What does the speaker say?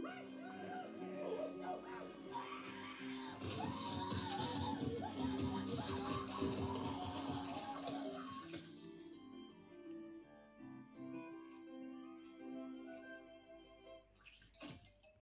Right.